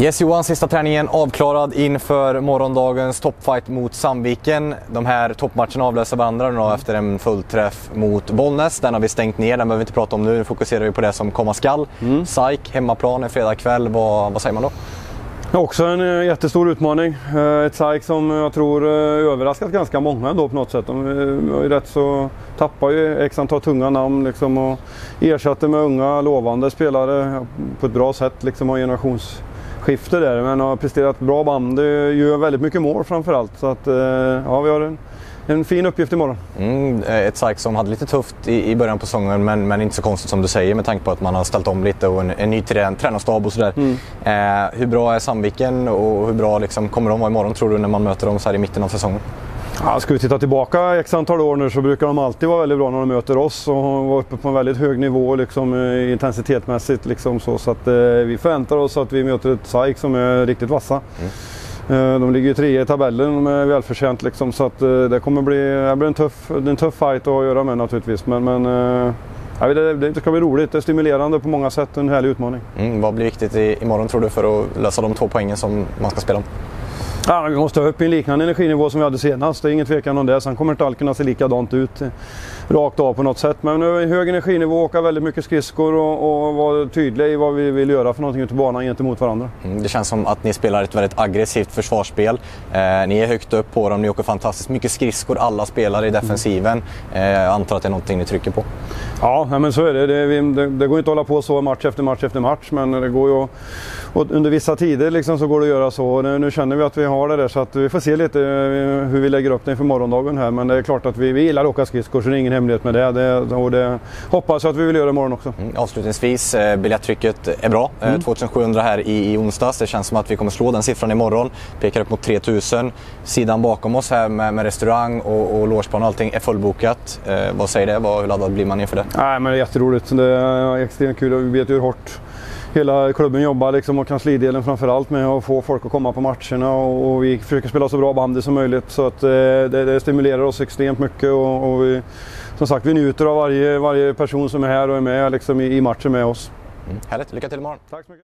Yes Johan, sista träningen avklarad inför morgondagens toppfight mot Sandviken. De här toppmatcherna avlöser varandra nu efter en fullträff mot Bollnäs. Den har vi stängt ner, den behöver vi inte prata om nu. Nu fokuserar vi på det som komma skall. Mm. SAIK, hemmaplan, en fredagkväll. Vad, vad säger man då? Också en eh, jättestor utmaning. Eh, ett SAIK som jag tror eh, överraskat ganska många ändå på något sätt. De är rätt så tappar ju x antal tunga namn liksom och ersatte med unga lovande spelare på ett bra sätt liksom och generations skifte där. Men har presterat bra band. Gör väldigt mycket mål framförallt. Så att, eh, ja, vi har en, en fin uppgift imorgon. Mm, ett SAIK som hade lite tufft i, i början på säsongen men, men inte så konstigt som du säger med tanke på att man har ställt om lite och en, en ny tränarstab och sådär. Mm. Eh, hur bra är Sandviken och hur bra liksom, kommer de vara imorgon tror du när man möter dem så här i mitten av säsongen? Ja, ska vi titta tillbaka x antal år nu så brukar de alltid vara väldigt bra när de möter oss och vara uppe på en väldigt hög nivå liksom, eh, intensitetmässigt. Liksom, så, så att, eh, vi förväntar oss att vi möter ett SAIK som är riktigt vassa. Mm. Eh, de ligger ju trea i tabellen, de är välförtjänt liksom, så att, eh, det kommer bli, det blir en tuff, en tuff fight att göra med naturligtvis. Men, men det, det ska bli roligt, det är stimulerande på många sätt, en härlig utmaning. Mm, vad blir viktigt i, imorgon tror du för att lösa de två poängen som man ska spela om? Ja, vi måste ha upp i en liknande energinivå som vi hade senast. Det är ingen tvekan om det. Sen kommer inte allt kunna se likadant ut rakt av på något sätt. Men hög energinivå, åka väldigt mycket skridskor och, och vara tydliga i vad vi vill göra för någonting ute på banan gentemot varandra. Mm, det känns som att ni spelar ett väldigt aggressivt försvarsspel. Eh, ni är högt upp på dem, ni åker fantastiskt mycket skridskor, alla spelare i defensiven. Eh, jag antar att det är någonting ni trycker på? Ja, men så är det. Det, det, det går inte att hålla på så match efter match efter match, men det går ju att, under vissa tider liksom så går det att göra så. Nu, nu känner vi att vi har det där så att vi får se lite eh, hur vi lägger upp det inför morgondagen här. Men det är klart att vi, vi gillar att åka skridskor så det är ingen hemlighet med det. det och det hoppas jag att vi vill göra imorgon också. Mm, avslutningsvis, eh, biljettrycket är bra. Eh, mm. 2700 här i, i onsdags. Det känns som att vi kommer slå den siffran imorgon. Pekar upp mot 3000. Sidan bakom oss här med, med restaurang och, och logeplan och allting är fullbokat. Eh, vad säger det? Vad, hur laddad blir man inför det? Nej, men det är jätteroligt. Det är extremt kul och vi vet ju hur hårt hela klubben jobbar liksom och kanslidelen framförallt med att få folk att komma på matcherna och, och vi försöker spela så bra bandy som möjligt så att eh, det, det, stimulerar oss extremt mycket och, och, vi, som sagt vi njuter av varje, varje person som är här och är med liksom i, i matchen med oss. Mm, härligt, lycka till imorgon! Tack så mycket.